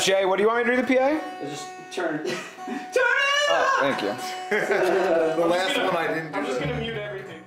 Uh, Jay, what do you want me to do the PA? Just turn. turn it Oh, thank you. The last one I didn't do. I'm just gonna mute everything.